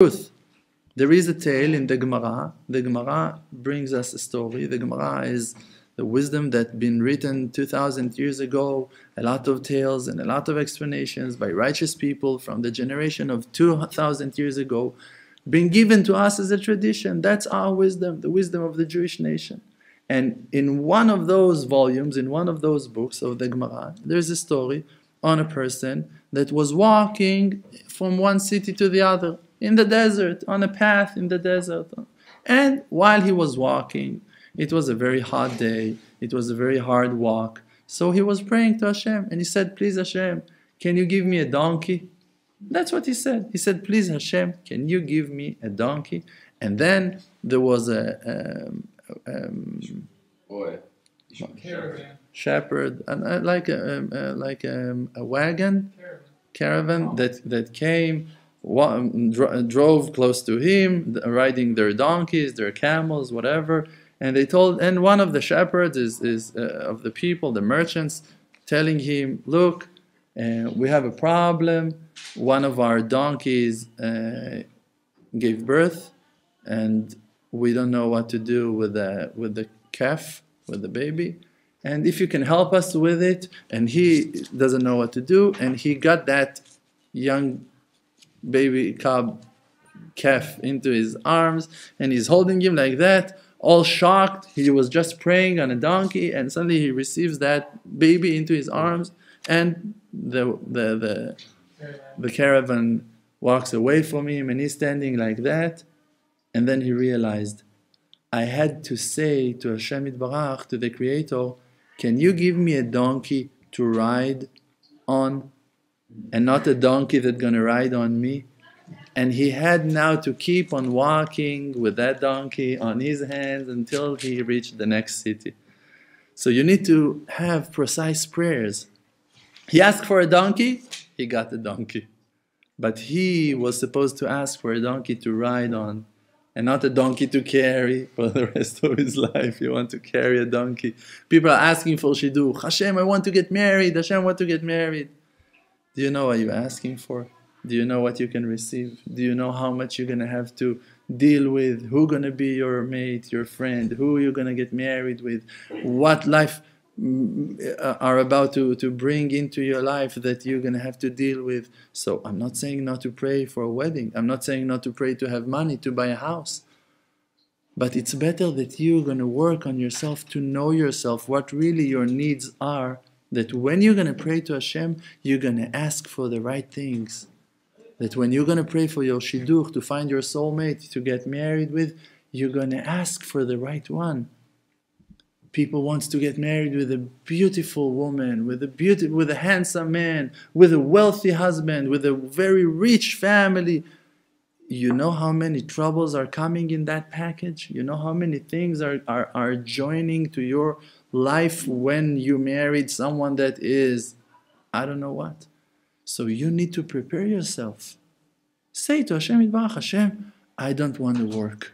truth. There is a tale in the Gemara. The Gemara brings us a story. The Gemara is the wisdom that been written 2000 years ago, a lot of tales and a lot of explanations by righteous people from the generation of 2000 years ago, been given to us as a tradition. That's our wisdom, the wisdom of the Jewish nation. And in one of those volumes, in one of those books of the Gemara, there's a story on a person that was walking from one city to the other in the desert, on a path in the desert. And while he was walking, it was a very hot day, it was a very hard walk. So he was praying to Hashem and he said, Please, Hashem, can you give me a donkey? That's what he said. He said, Please, Hashem, can you give me a donkey? And then there was a. Um, um, Boy. Caravan. shepherd, and uh, like a, um, uh, like um, a wagon Caravan. caravan that that came, wa- dro- drove close to him, riding their donkeys, their camels, whatever. And they told, and one of the shepherds is is uh, of the people, the merchants, telling him, "Look, uh, we have a problem. One of our donkeys uh, gave birth, and we don't know what to do with the with the calf, with the baby." and if you can help us with it and he doesn't know what to do and he got that young baby cub calf into his arms and he's holding him like that all shocked. He was just praying on a donkey and suddenly he receives that baby into his arms and the the the, the caravan walks away from him and he's standing like that. And then he realized I had to say to Hashem Yitbarach, to the Creator, can you give me a donkey to ride on and not a donkey that's going to ride on me? And he had now to keep on walking with that donkey on his hands until he reached the next city. So you need to have precise prayers. He asked for a donkey, he got a donkey. But he was supposed to ask for a donkey to ride on and not a donkey to carry for the rest of his life. You want to carry a donkey. People are asking for shidduch. Hashem, I want to get married. Hashem, I want to get married. Do you know what you're asking for? Do you know what you can receive? Do you know how much you're gonna have to deal with? Who gonna be your mate, your friend? Who you're gonna get married with? What life mm, uh, are about to, to bring into your life that you're gonna have to deal with? So I'm not saying not to pray for a wedding. I'm not saying not to pray to have money to buy a house. But it's better that you're going to work on yourself to know yourself, what really your needs are. That when you're going to pray to Hashem, you're going to ask for the right things. That when you're going to pray for your shidduch, to find your soulmate, to get married with, you're going to ask for the right one. People wants to get married with a beautiful woman, with a beauty, with a handsome man, with a wealthy husband, with a very rich family you know how many troubles are coming in that package? You know how many things are, are, are joining to your life when you married someone that is i don't know what. So you need to prepare yourself. Say to hashem hashem i don't want to work.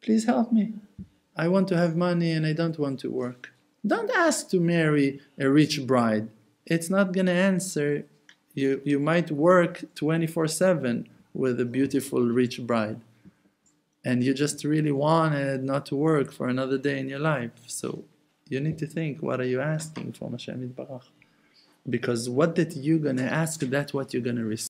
Please help me. I want to have money and i don't want to work. Don't ask to marry a rich bride. It's not going to answer. You you might work 24 7 with a beautiful rich bride. And you just really wanted not to work for another day in your life. So you need to think what are you asking from Hashem Yitbarach because what that you're gonna ask? That's what you're gonna receive